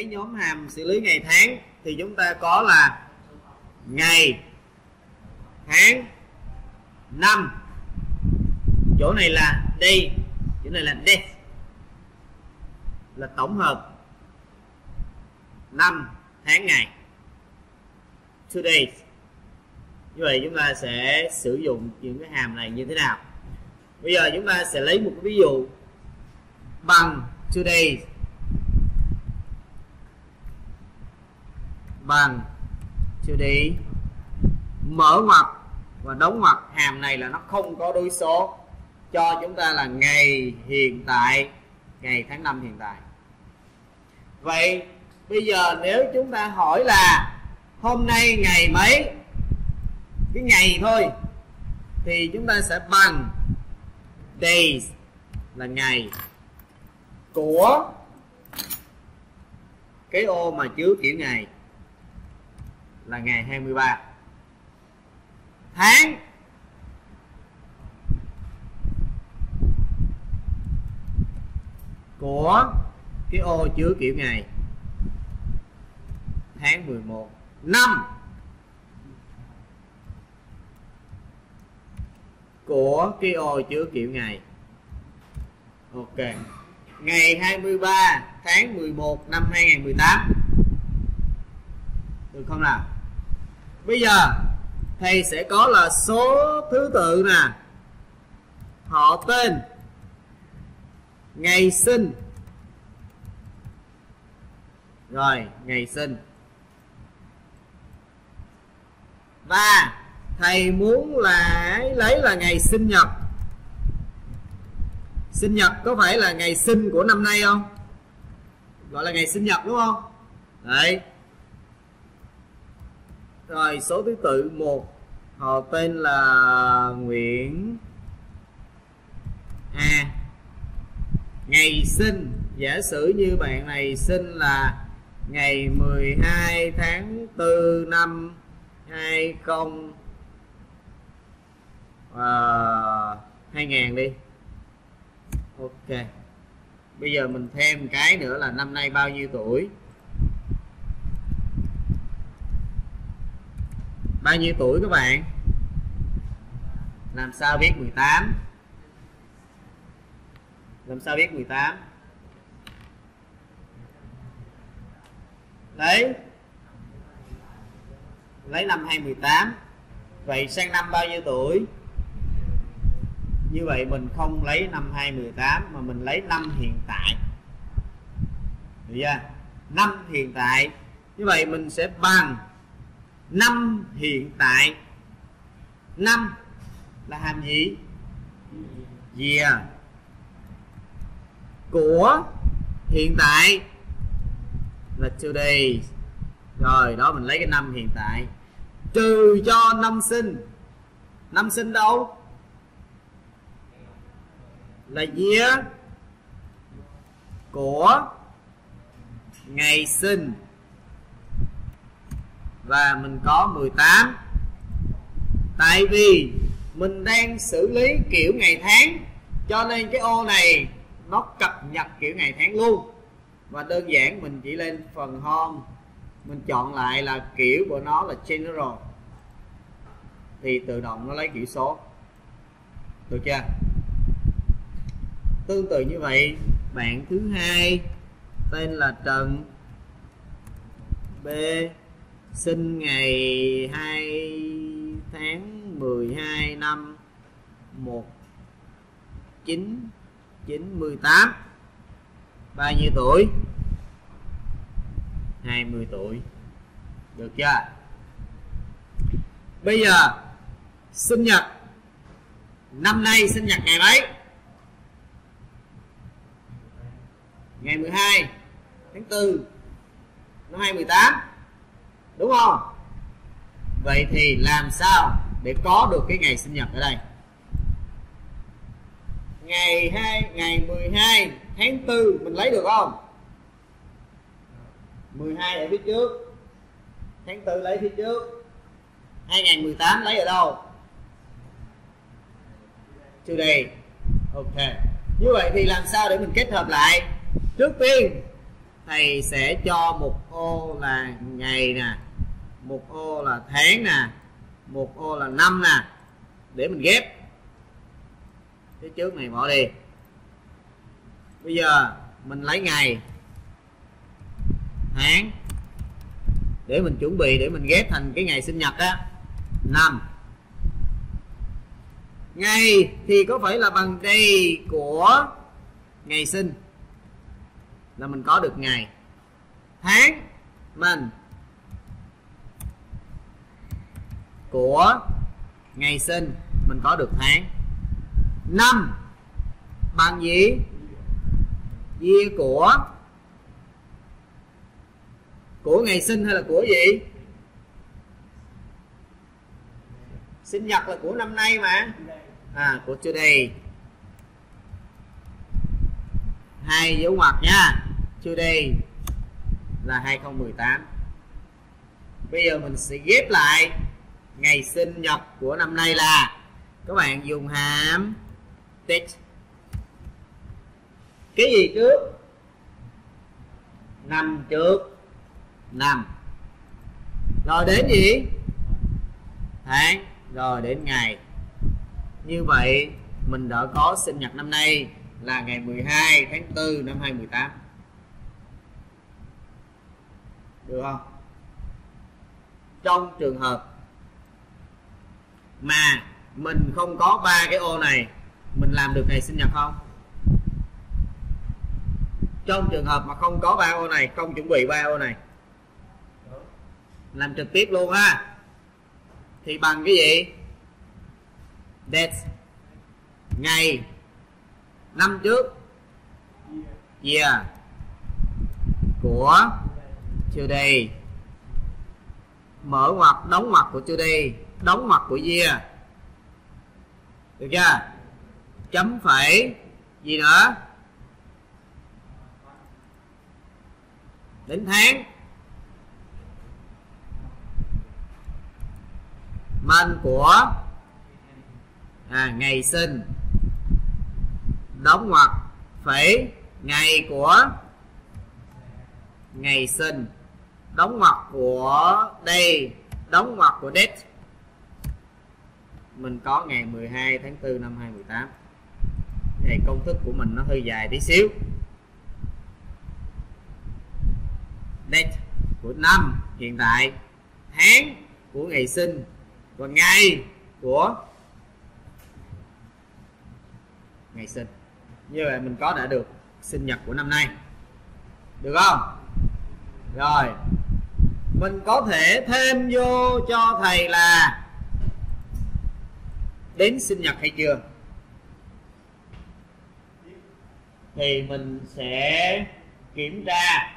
cái nhóm hàm xử lý ngày tháng thì chúng ta có là ngày, tháng, năm. Chỗ này là day, chỗ này là day là tổng hợp năm tháng ngày. Two days. Như vậy chúng ta sẽ sử dụng những cái hàm này như thế nào? Bây giờ chúng ta sẽ lấy một cái ví dụ bằng today bằng. Today mở ngoặc và đóng ngoặc hàm này là nó không có đối số. Cho chúng ta là ngày hiện tại, ngày tháng năm hiện tại. Vậy, bây giờ nếu chúng ta hỏi là hôm nay ngày mấy? Cái ngày thôi. Thì chúng ta sẽ bằng days là ngày của cái ô mà chứa kiểu ngày là ngày 23 tháng. Của cái ô chứa kiểu ngày. Tháng 11 năm. Của cái ô chứa kiểu ngày. Ok. Ngày 23 tháng 11 năm 2018 được không nào? Bây giờ, thầy sẽ có là số thứ tự nè. Họ tên, ngày sinh. Rồi, ngày sinh. Và thầy muốn là lấy là ngày sinh nhật. Sinh nhật có phải là ngày sinh của năm nay không? Gọi là ngày sinh nhật, đúng không? Đấy rồi số thứ tự một. Họ tên là Nguyễn. A. Ngày sinh. Giả sử như bạn này sinh là ngày 12 tháng 4 năm 20 à, 2000 đi. Ok. Bây giờ mình thêm cái nữa là năm nay bao nhiêu tuổi? Bao nhiêu tuổi các bạn? Làm sao biết 18 làm sao biết 18 lấy. Lấy năm 2018 vậy sang năm bao nhiêu tuổi? Như vậy mình không lấy năm 2018 mà mình lấy năm hiện tại. Được chưa? Năm hiện tại. Như vậy mình sẽ bằng năm hiện tại. Năm là hàm gì? Year của hiện tại là today. Rồi, đó, mình lấy cái năm hiện tại. Trừ cho năm sinh. Năm sinh đâu? Là year của ngày sinh và mình có 18 tại vì mình đang xử lý kiểu ngày tháng, cho nên cái ô này nó cập nhật kiểu ngày tháng luôn. Và đơn giản mình chỉ lên phần home, mình chọn lại là kiểu của nó là general. Thì tự động nó lấy kiểu số. Được chưa? Tương tự như vậy, bạn thứ hai tên là Trần B sinh ngày 2 tháng 12 năm 1998 bao nhiêu tuổi? 20 tuổi. Được chưa? Bây giờ, sinh nhật. Năm nay sinh nhật ngày mấy? Ngày 12 tháng 4 năm 2018 đúng không? Vậy thì làm sao để có được cái ngày sinh nhật ở đây? Ngày 2 ngày 12 tháng 4 mình lấy được không? 12 ở phía trước. Tháng 4 lấy phía trước. 2018 lấy ở đâu? Today. Ok. Như vậy thì làm sao để mình kết hợp lại? Trước tiên, thầy sẽ cho một ô là ngày nè một ô là tháng nè, một ô là năm nè. Để mình ghép. Cái trước này bỏ đi. Bây giờ mình lấy ngày, tháng. Để mình chuẩn bị, để mình ghép thành cái ngày sinh nhật á. Năm. Ngày thì có phải là bằng đây của ngày sinh? Là mình có được ngày. Tháng, mình. Của ngày sinh, mình có được tháng. Năm, bằng gì? Year của của ngày sinh hay là của gì? Sinh nhật là của năm nay mà. À của today. Hai, dấu ngoặc nha. Today là 2018 bây giờ mình sẽ ghép lại ngày sinh nhật của năm nay là, các bạn dùng hàm text cái gì trước? Năm trước, năm. Rồi đến gì? Tháng. Rồi đến ngày. Như vậy, mình đã có sinh nhật năm nay là ngày 12 tháng 4 năm 2018 được không? Trong trường hợp mà mình không có ba cái ô này, mình làm được ngày sinh nhật không? Trong trường hợp mà không có ba ô này, không chuẩn bị ba ô này, làm trực tiếp luôn ha. Thì bằng cái gì? Date. Ngày. Năm trước. Year. Của today. Mở ngoặc, đóng ngoặc của today đóng ngoặc của year được chưa? Chấm phẩy. Gì nữa? Đến tháng. Mệnh của à, ngày sinh. Đóng ngoặc phẩy. Ngày của ngày sinh. Đóng ngoặc của đây. Đóng ngoặc của date mình có ngày 12 tháng 4 năm 2018 này công thức của mình nó hơi dài tí xíu. Date của năm, hiện tại. Tháng của ngày sinh. Và ngày của ngày sinh. Như vậy mình có đã được sinh nhật của năm nay. Được không? Rồi. Mình có thể thêm vô cho thầy là đến sinh nhật hay chưa? Thì mình sẽ kiểm tra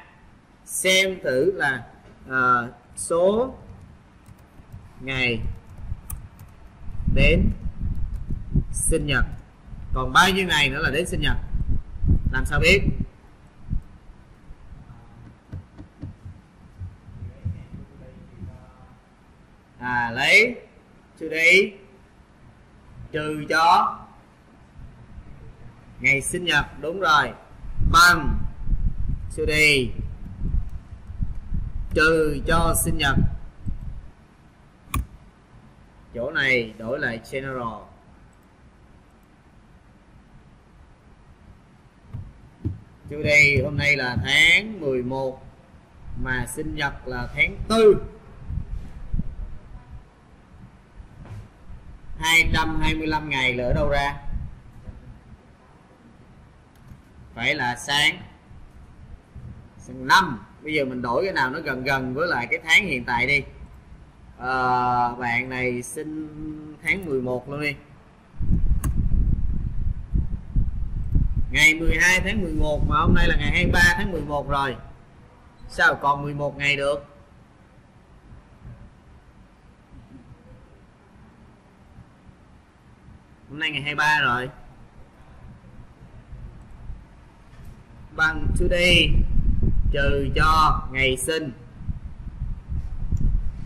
xem thử là à, số ngày đến sinh nhật. Còn bao nhiêu ngày nữa là đến sinh nhật? Làm sao biết? À lấy today trừ cho. Ngày sinh nhật, đúng rồi. Bằng. Today trừ cho sinh nhật. Chỗ này đổi lại general. Today hôm nay là tháng 11 mà sinh nhật là tháng 4 225 ngày là ở đâu ra. Phải là sáng. Sáng năm. Bây giờ mình đổi cái nào nó gần gần với lại cái tháng hiện tại đi. À, bạn này sinh tháng 11 luôn đi. Ngày 12 tháng 11 mà hôm nay là ngày 23 tháng 11 rồi. Sao còn 11 ngày được? hôm nay ngày 23 rồi. Bằng today, trừ cho ngày sinh.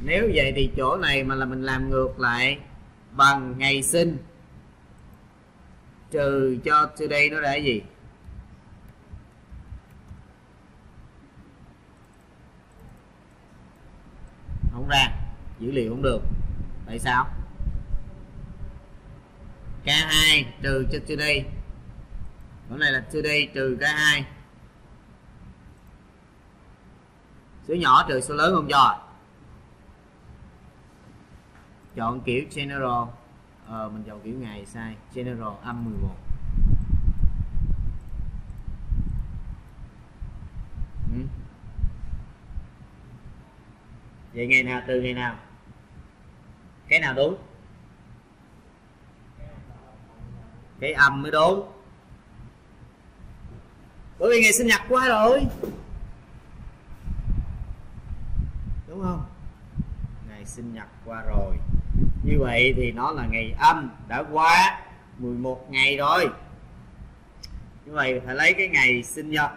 Nếu vậy thì chỗ này mà là mình làm ngược lại, bằng ngày sinh. Trừ cho today nó ra gì? Không ra, dữ liệu không được. Tại sao? K2 trừ cho 2D chỗ này là 2D trừ K2 số nhỏ trừ số lớn không cho. Chọn kiểu general. Ờ, mình chọn kiểu ngày sai. General âm 11 ừ. vậy ngày nào từ ngày nào? Cái nào đúng? Cái âm mới đúng bởi vì ngày sinh nhật qua rồi? Đúng không? Ngày sinh nhật qua rồi? Như vậy thì nó là ngày âm đã qua 11 ngày rồi. Như vậy phải lấy cái ngày sinh nhật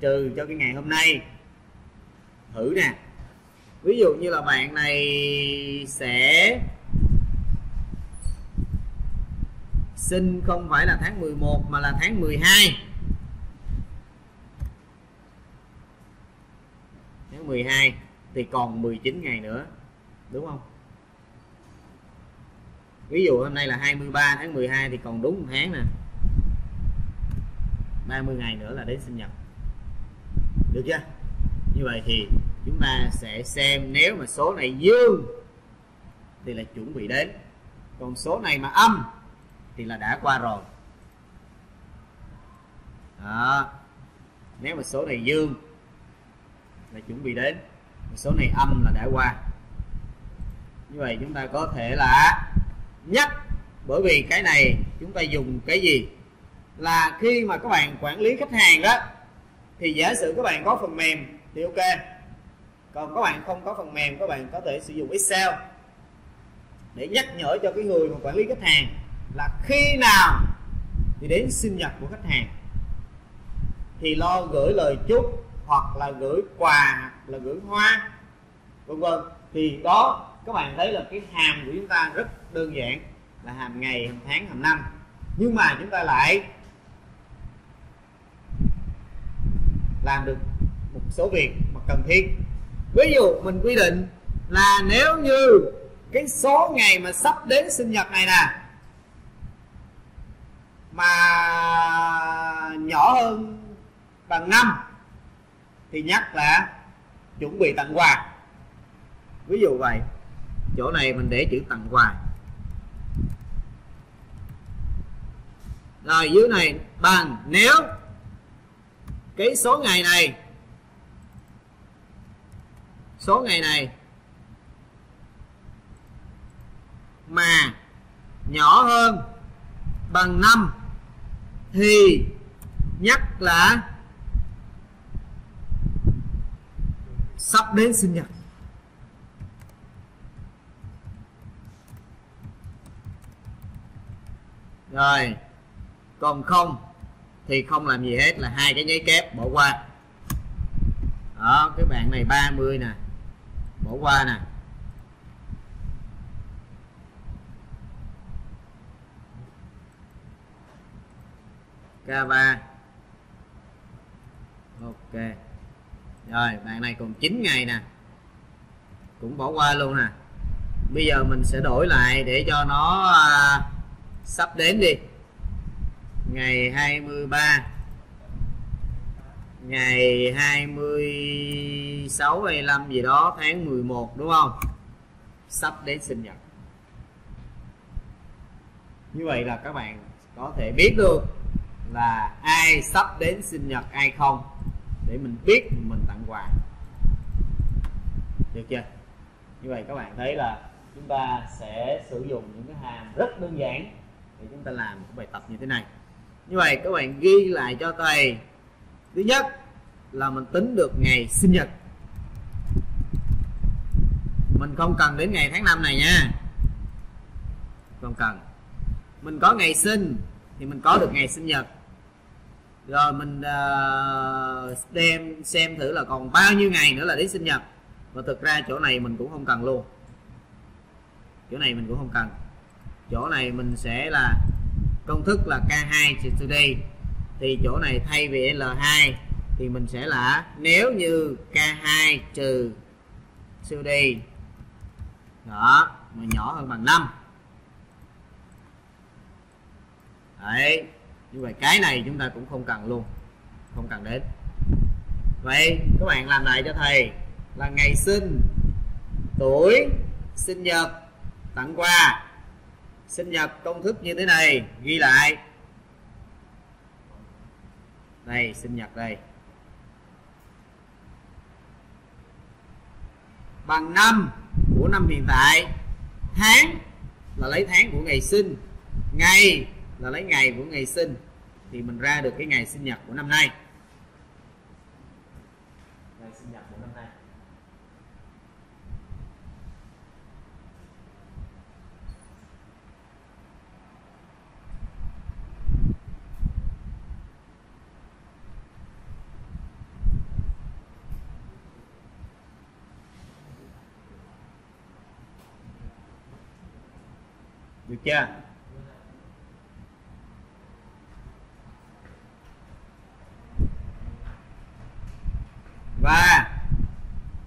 trừ cho cái ngày hôm nay. Thử nè. Ví dụ như là bạn này sẽ sinh không phải là tháng 11 mà là tháng 12 tháng 12 thì còn 19 ngày nữa, đúng không? Ví dụ hôm nay là 23 tháng 12 thì còn đúng một tháng nè. 30 ngày nữa là đến sinh nhật. Được chưa? Như vậy thì chúng ta sẽ xem nếu mà số này dương thì là chuẩn bị đến. Còn số này mà âm thì là đã qua rồi. Đó. Nếu mà số này dương là chuẩn bị đến số này âm là đã qua. Như vậy chúng ta có thể là nhắc, bởi vì cái này chúng ta dùng cái gì? Là khi mà các bạn quản lý khách hàng đó, thì giả sử các bạn có phần mềm thì ok. Còn các bạn không có phần mềm, các bạn có thể sử dụng Excel để nhắc nhở cho cái người mà quản lý khách hàng là khi nào thì đến sinh nhật của khách hàng. Thì lo gửi lời chúc hoặc là gửi quà hoặc là gửi hoa, vân vân. Thì đó, các bạn thấy là cái hàm của chúng ta rất đơn giản, là hàm ngày, hàm tháng, hàm năm. Nhưng mà chúng ta lại làm được một số việc mà cần thiết. Ví dụ mình quy định là nếu như cái số ngày mà sắp đến sinh nhật này nè mà nhỏ hơn bằng năm thì nhắc là chuẩn bị tặng quà. Ví dụ vậy, chỗ này mình để chữ tặng quà. Rồi, dưới này, bằng, nếu cái số ngày này, số ngày này mà nhỏ hơn bằng 5 thì nhắc là sắp đến sinh nhật. Rồi, còn không thì không làm gì hết là hai cái giấy kép bỏ qua. Đó, cái bạn này 30 nè, bỏ qua nè. K3 ok. Rồi bạn này còn 9 ngày nè. Cũng bỏ qua luôn nè. Bây giờ mình sẽ đổi lại để cho nó à, sắp đến đi. Ngày 23 ngày 26 25 gì đó tháng 11 đúng không? Sắp đến sinh nhật. Như vậy là các bạn có thể biết được là ai sắp đến sinh nhật ai không? Để mình biết mình tặng quà. Được chưa? Như vậy các bạn thấy là chúng ta sẽ sử dụng những cái hàm rất đơn giản để chúng ta làm một bài tập như thế này. Như vậy các bạn ghi lại cho thầy thứ nhất là mình tính được ngày sinh nhật. Mình không cần đến ngày tháng năm này nha. Không cần. Mình có ngày sinh thì mình có được ngày sinh nhật rồi mình uh, đem xem thử là còn bao nhiêu ngày nữa là đến sinh nhật. Và thực ra chỗ này mình cũng không cần luôn. Chỗ này mình cũng không cần. Chỗ này mình sẽ là công thức là K2 trừ today thì chỗ này thay vì L2 thì mình sẽ là nếu như K2 trừ today đó mà nhỏ hơn bằng 5 đấy như vậy cái này chúng ta cũng không cần luôn. Không cần đến. Vậy, các bạn làm lại cho thầy là ngày sinh, tuổi, sinh nhật, tặng quà. Sinh nhật công thức như thế này, ghi lại. Đây, sinh nhật đây. Bằng năm của năm hiện tại, tháng là lấy tháng của ngày sinh. Ngày là lấy ngày của ngày sinh thì mình ra được cái ngày sinh nhật của năm nay. Ngày sinh nhật của năm nay. Được chưa và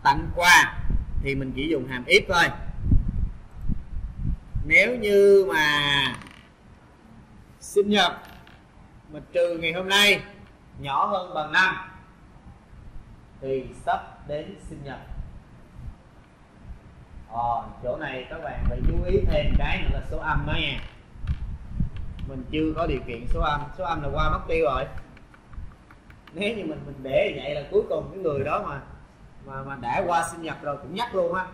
tặng quà thì mình chỉ dùng hàm if thôi. Nếu như mà sinh nhật mà trừ ngày hôm nay nhỏ hơn bằng năm thì sắp đến sinh nhật. Ờ, chỗ này các bạn phải chú ý thêm cái nữa là số âm đó nha. Mình chưa có điều kiện số âm. Số âm là qua mất tiêu rồi. Nếu như mình mình để vậy là cuối cùng cái người đó mà mà mà đã qua sinh nhật rồi cũng nhắc luôn á.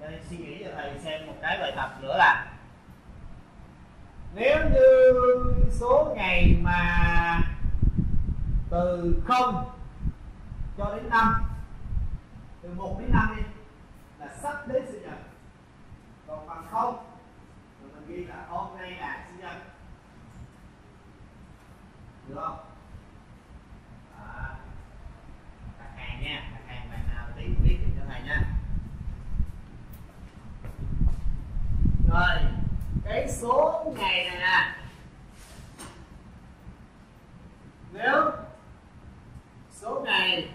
Đây, suy nghĩ cho thầy xem một cái bài tập nữa là nếu như số ngày mà từ 0 cho đến 5 từ 1 đến 5 đi, là sắp đến sinh nhật. Còn bằng 0 thì mình ghi là hôm nay là sinh nhật. Được không đặt hàng nha đặt hàng bạn nào tí viết cho thầy nha rồi cái số ngày này nè nếu số ngày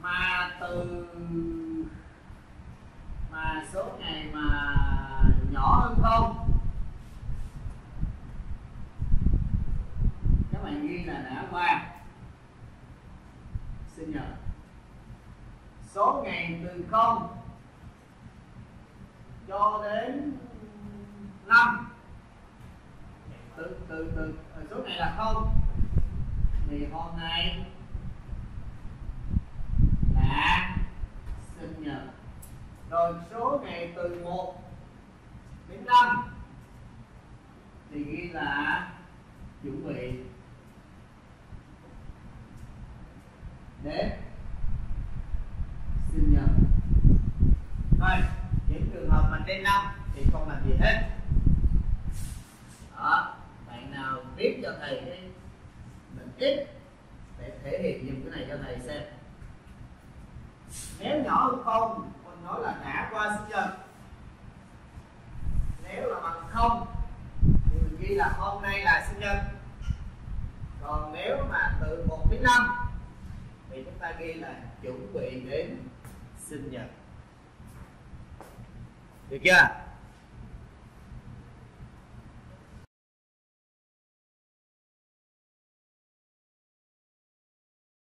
mà từ mà số ngày mà nhỏ hơn không các bạn ghi là đã qua sinh nhật số ngày từ không cho đến năm. Từ từ từ số này là không. Thì hôm nay là sinh nhật. Rồi số ngày từ 1 đến 5 thì ghi là chuẩn bị đến sinh nhật thôi. Những trường hợp mà trên năm thì không làm gì hết. Đó, bạn nào biết cho thầy cái mình ít để thể hiện dùng cái này cho thầy xem. Nếu nhỏ hơn không mình nói là đã qua sinh nhật. Nếu là bằng không, thì mình ghi là hôm nay là sinh nhật. Còn nếu mà từ 1 đến 5 thì chúng ta ghi là chuẩn bị đến sinh nhật. ये क्या?